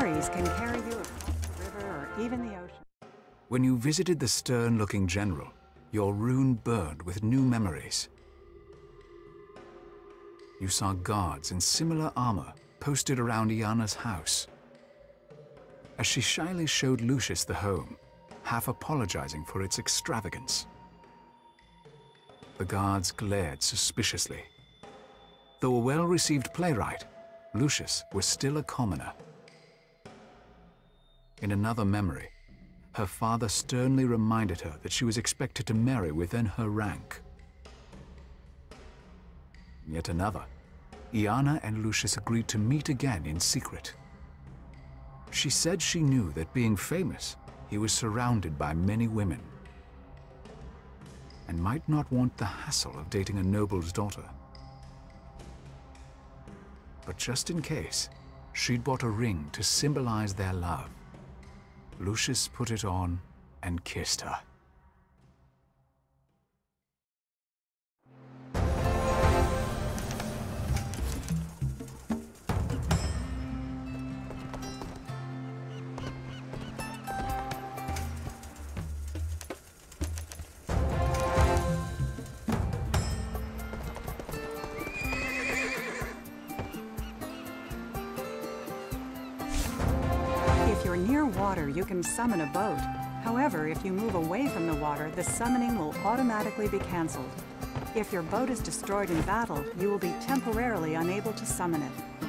Ferries can carry you across the river or even the ocean. When you visited the stern looking general, your rune burned with new memories. You saw guards in similar armor posted around Iana's house. As she shyly showed Lucius the home, half apologizing for its extravagance. The guards glared suspiciously. Though a well received playwright, Lucius was still a commoner. In another memory, her father sternly reminded her that she was expected to marry within her rank. Yet another, Iana and Lucius agreed to meet again in secret. She said she knew that being famous, he was surrounded by many women and might not want the hassle of dating a noble's daughter. But just in case, she'd bought a ring to symbolize their love. Lucius put it on and kissed her. Water, you can summon a boat. However, if you move away from the water, the summoning will automatically be cancelled. If your boat is destroyed in battle, you will be temporarily unable to summon it.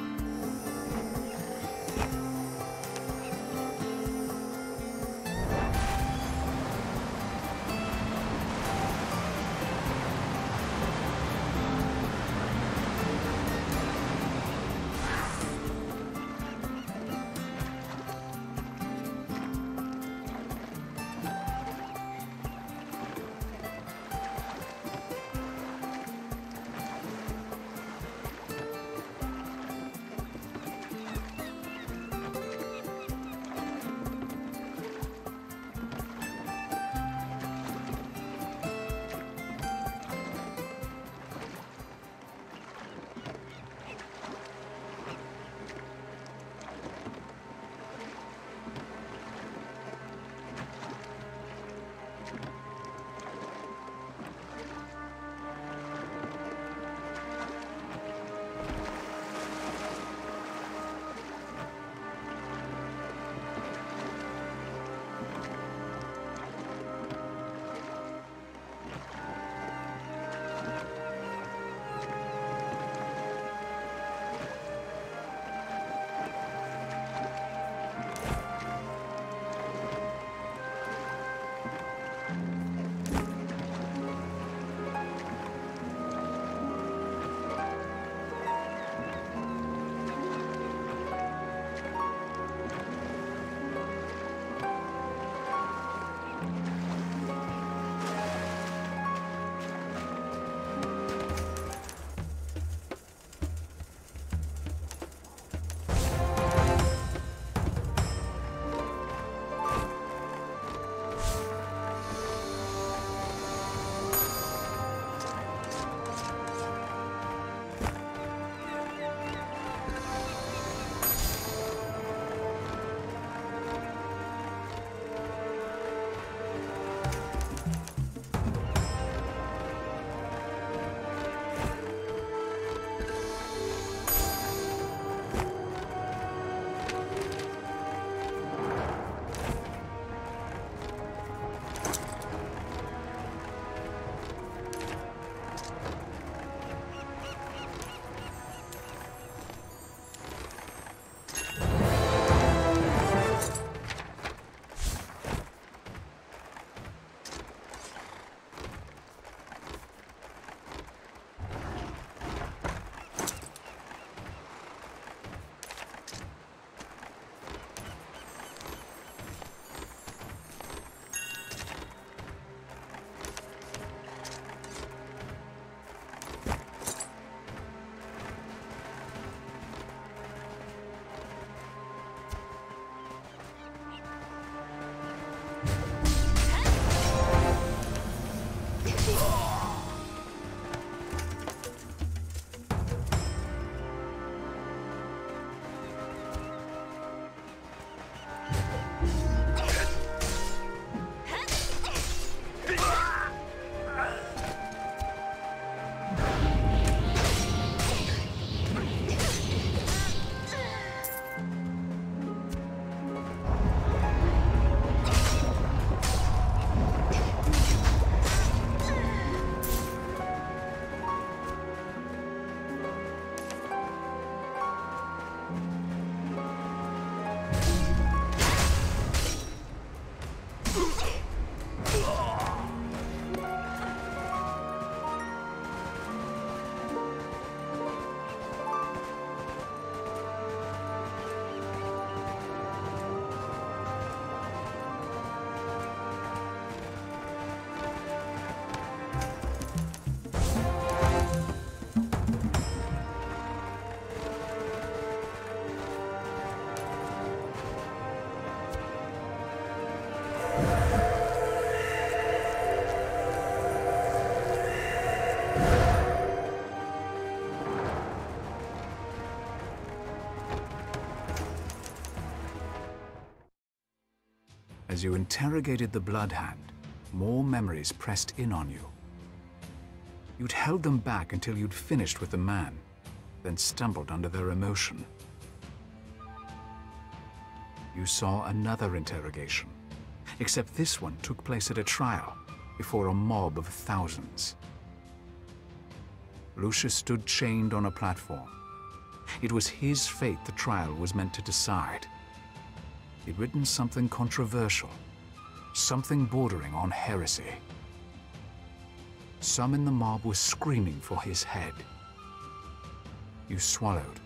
As you interrogated the Bloodhand, more memories pressed in on you. You'd held them back until you'd finished with the man, then stumbled under their emotion. You saw another interrogation, except this one took place at a trial before a mob of thousands. Lucius stood chained on a platform. It was his fate the trial was meant to decide. He'd written something controversial, something bordering on heresy. Some in the mob were screaming for his head. You swallowed,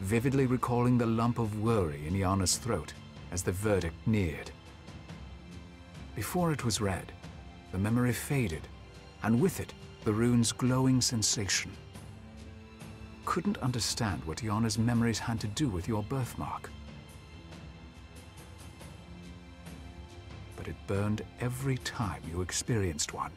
vividly recalling the lump of worry in Iana's throat as the verdict neared. Before it was read, the memory faded, and with it, the rune's glowing sensation. Couldn't understand what Iana's memories had to do with your birthmark. It burned every time you experienced one.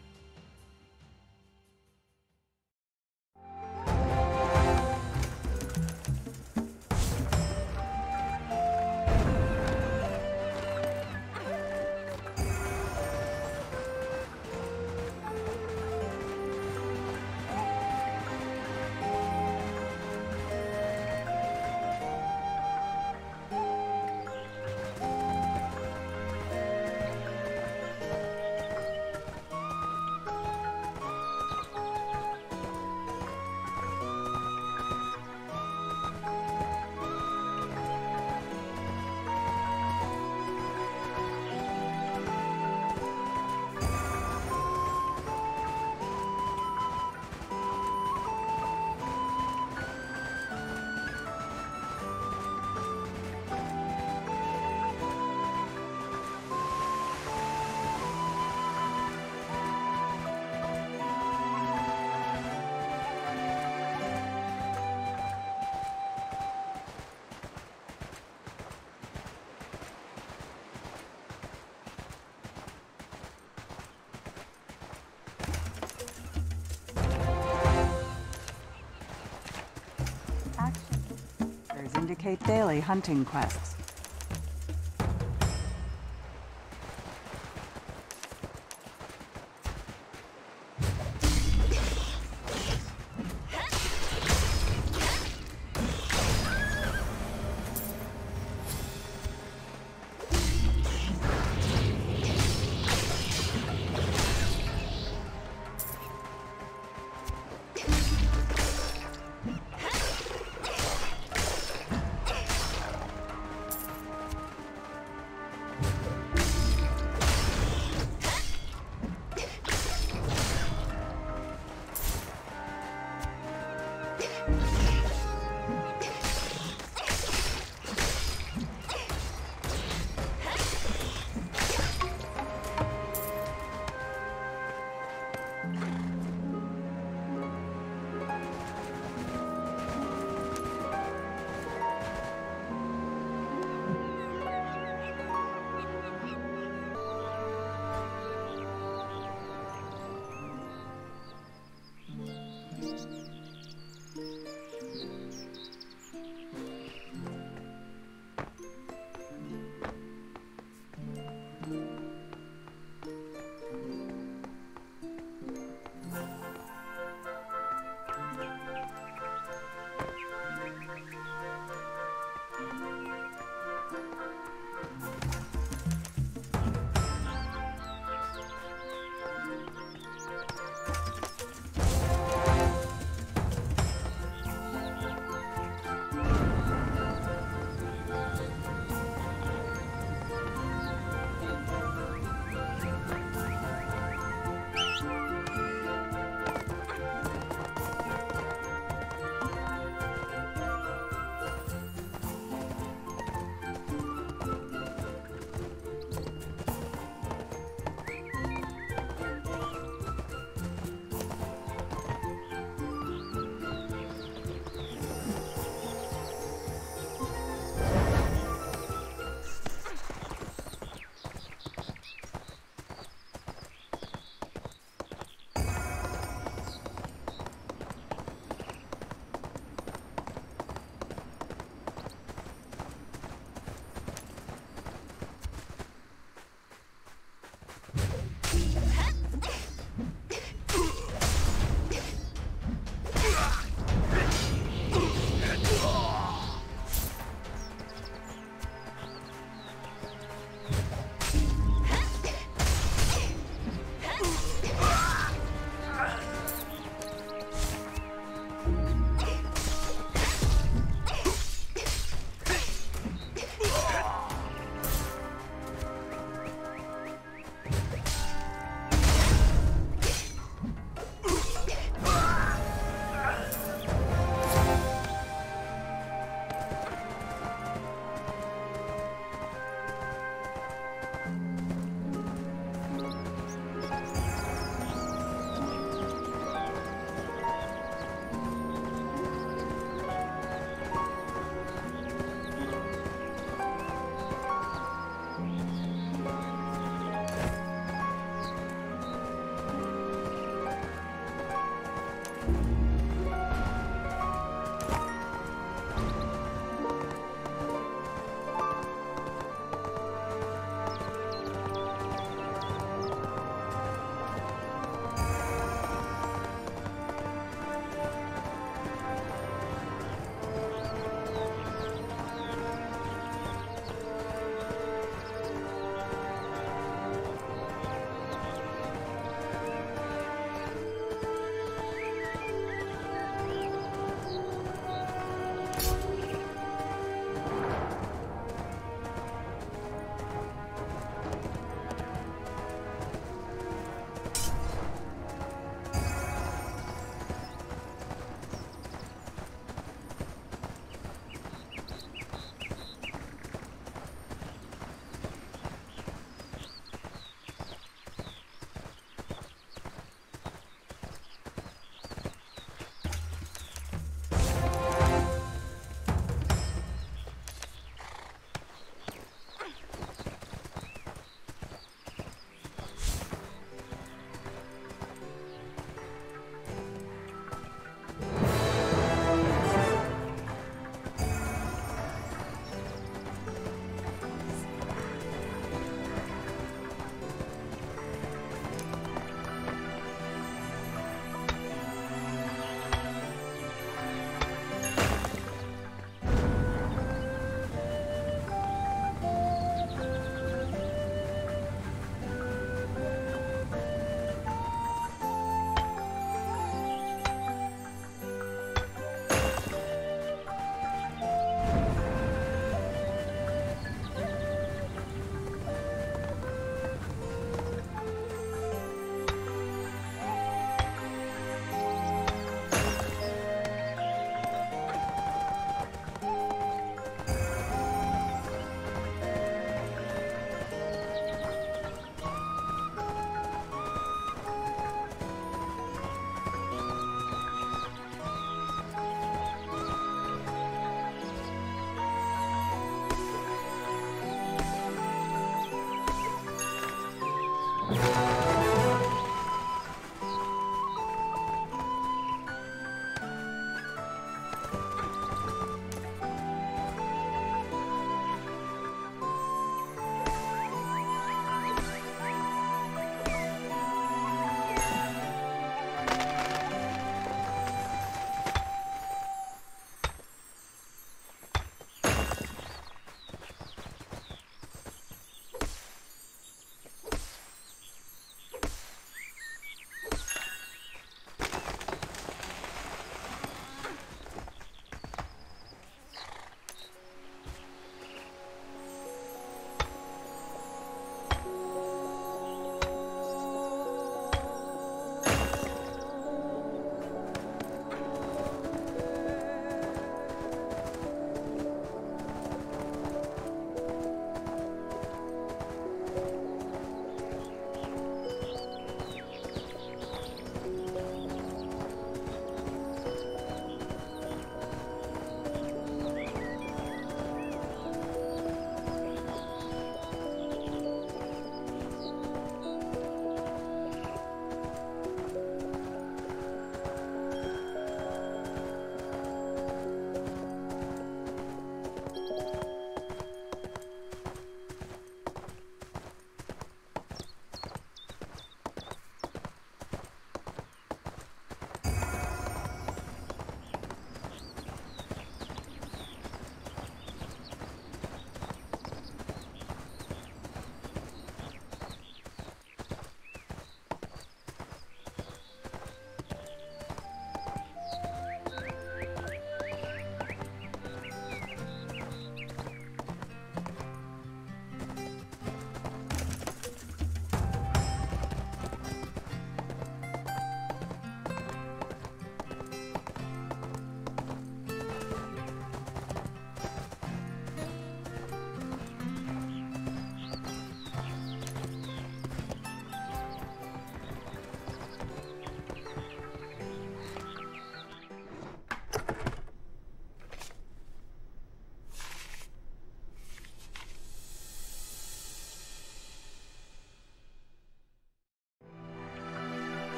Daily hunting quests.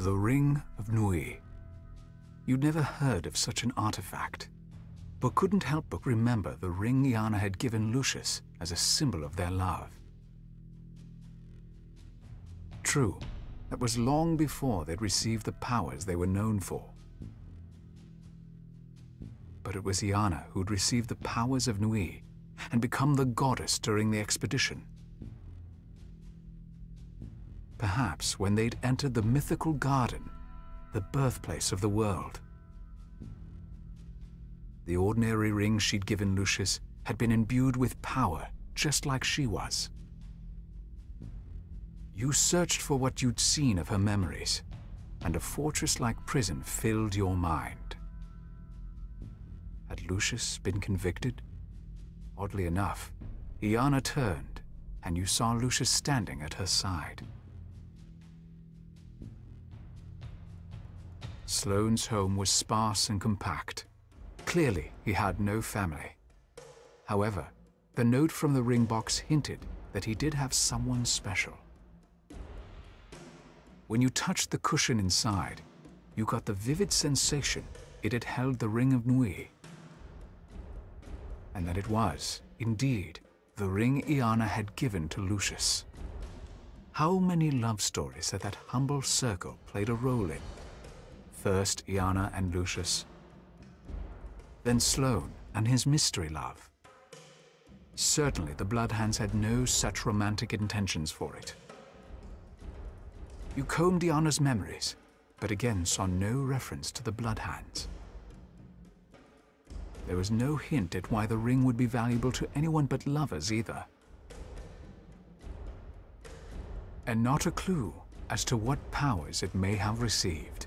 The Ring of Nui. You'd never heard of such an artifact, but couldn't help but remember the ring Iana had given Lucius as a symbol of their love. True, that was long before they'd received the powers they were known for. But it was Iana who'd received the powers of Nui and become the goddess during the expedition. Perhaps when they'd entered the mythical garden, the birthplace of the world. The ordinary ring she'd given Lucius had been imbued with power, just like she was. You searched for what you'd seen of her memories, and a fortress-like prison filled your mind. Had Lucius been convicted? Oddly enough, Iana turned, and you saw Lucius standing at her side. Sloane's home was sparse and compact. Clearly, he had no family. However, the note from the ring box hinted that he did have someone special. When you touched the cushion inside, you got the vivid sensation it had held the Ring of Nui. And that it was, indeed, the ring Iana had given to Lucius. How many love stories had that humble circle played a role in? First Iana and Lucius, then Sloane and his mystery love. Certainly the Bloodhands had no such romantic intentions for it. You combed Iana's memories, but again saw no reference to the Bloodhands. There was no hint at why the ring would be valuable to anyone but lovers either. And not a clue as to what powers it may have received.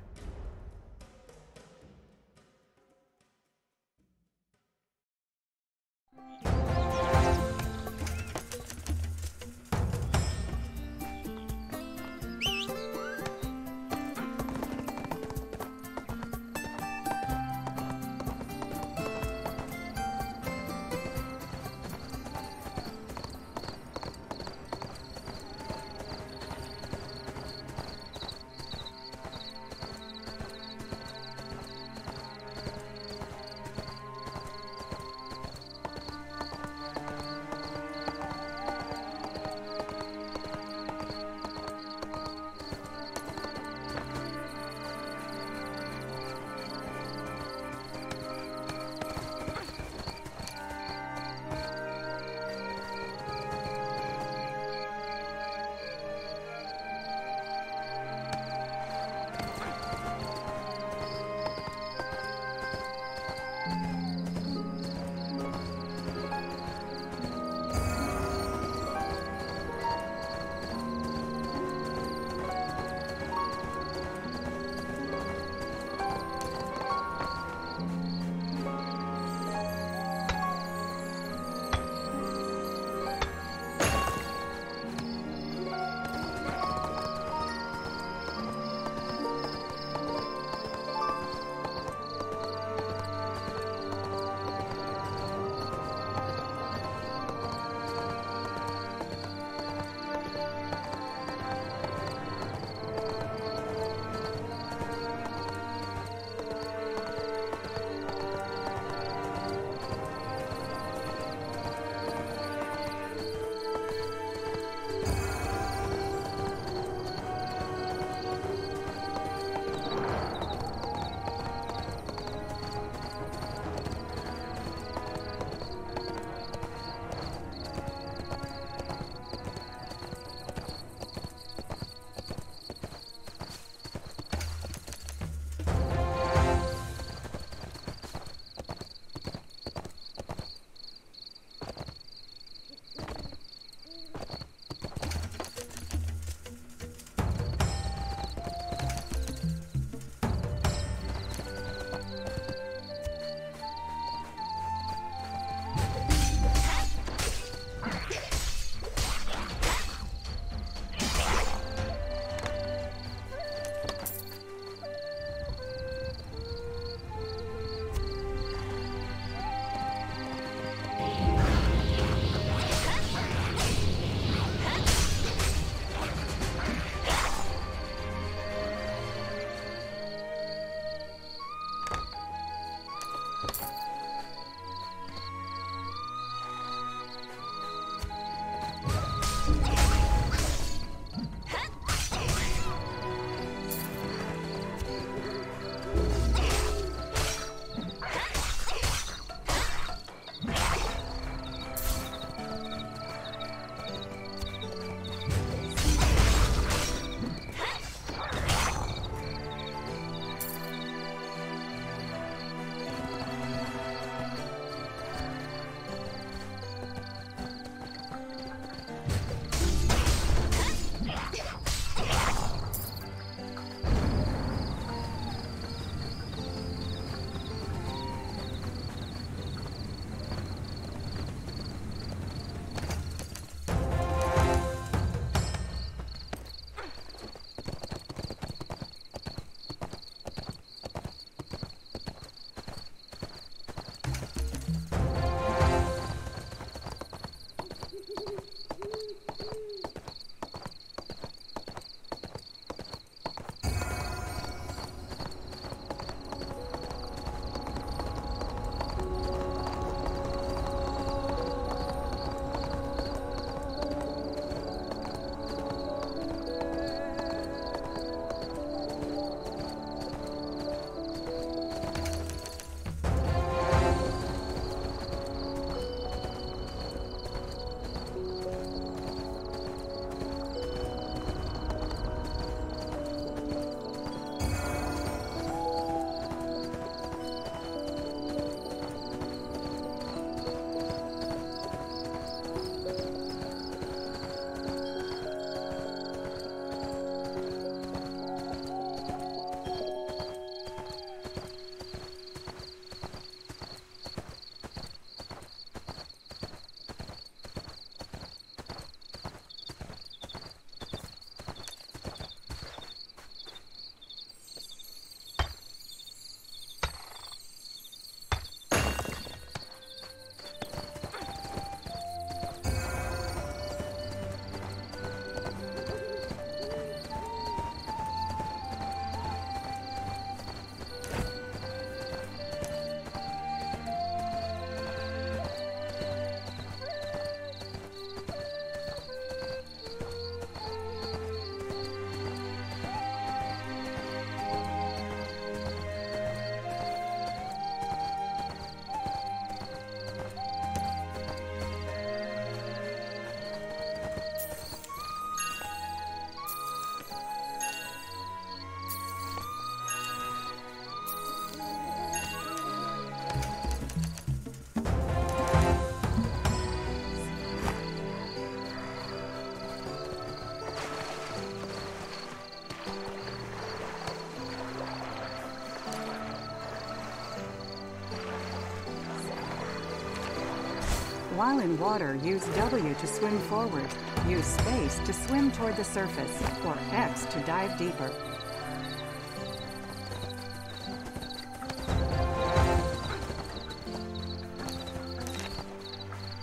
While in water, use W to swim forward, use space to swim toward the surface, or X to dive deeper.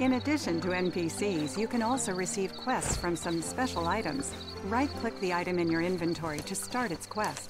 In addition to NPCs, you can also receive quests from some special items. Right-click the item in your inventory to start its quest.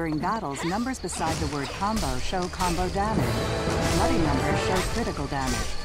During battles, numbers beside the word combo show combo damage. Bloody numbers show critical damage.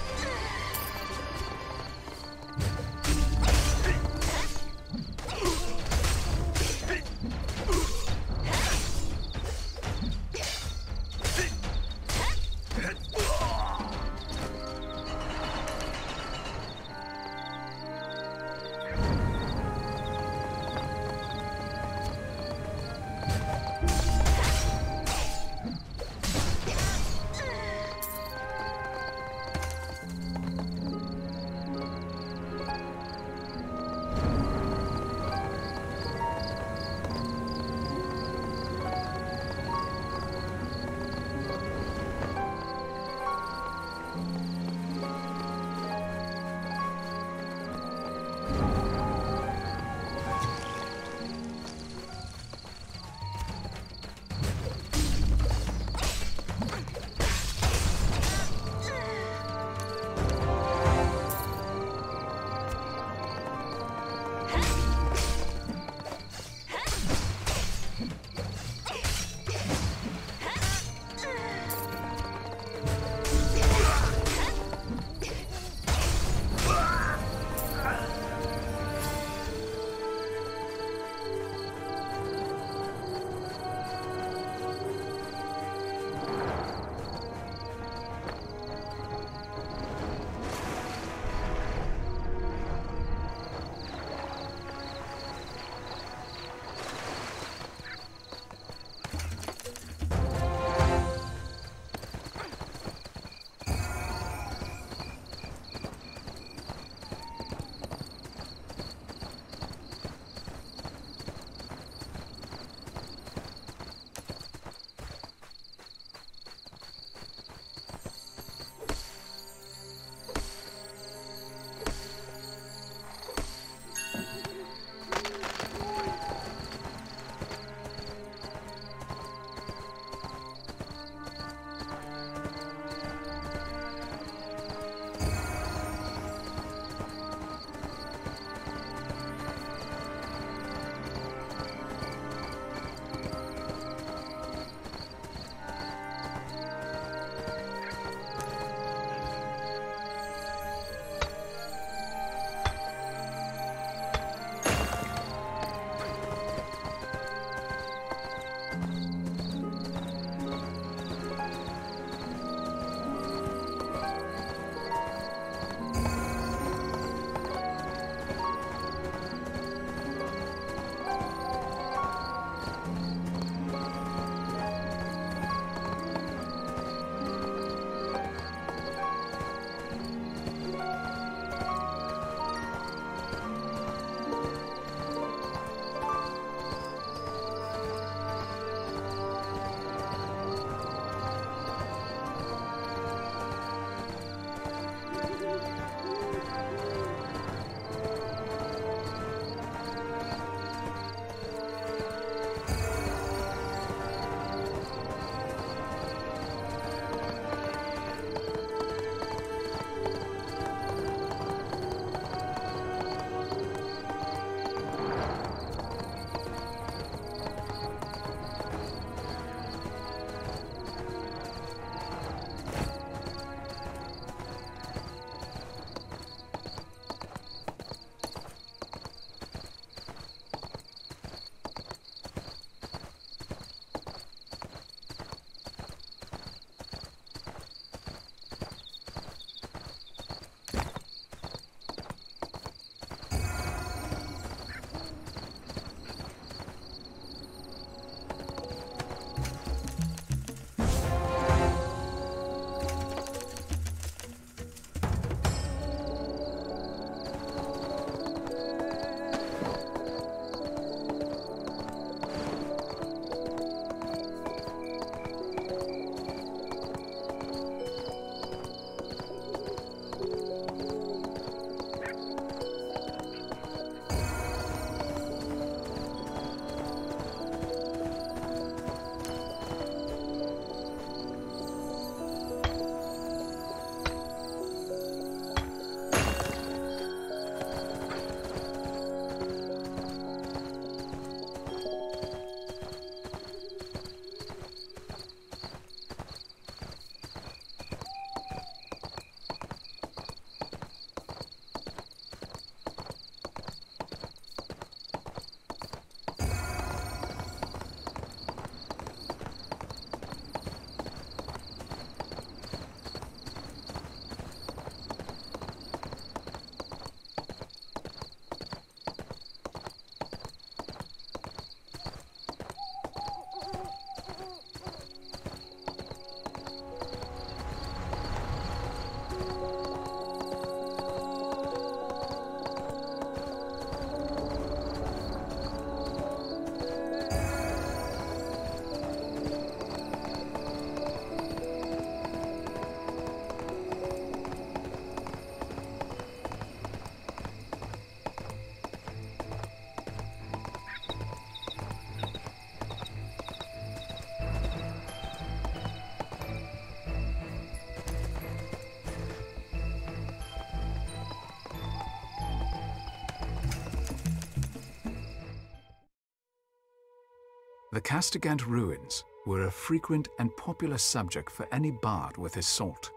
The Castigant ruins were a frequent and popular subject for any bard with his salt.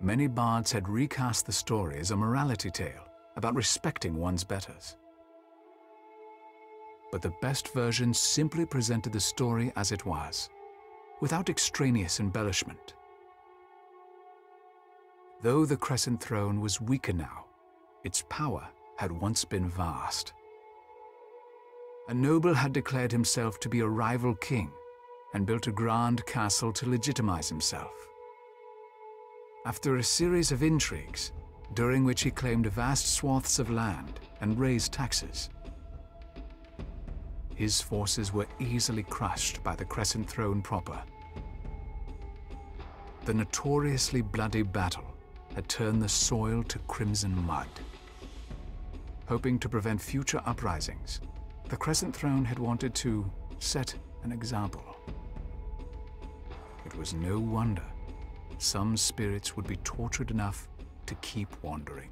Many bards had recast the story as a morality tale about respecting one's betters. But the best version simply presented the story as it was, without extraneous embellishment. Though the Crescent Throne was weaker now, its power had once been vast. A noble had declared himself to be a rival king and built a grand castle to legitimize himself. After a series of intrigues, during which he claimed vast swaths of land and raised taxes, his forces were easily crushed by the Crescent Throne proper. The notoriously bloody battle had turned the soil to crimson mud. Hoping to prevent future uprisings, the Crescent Throne had wanted to set an example. It was no wonder some spirits would be tortured enough to keep wandering.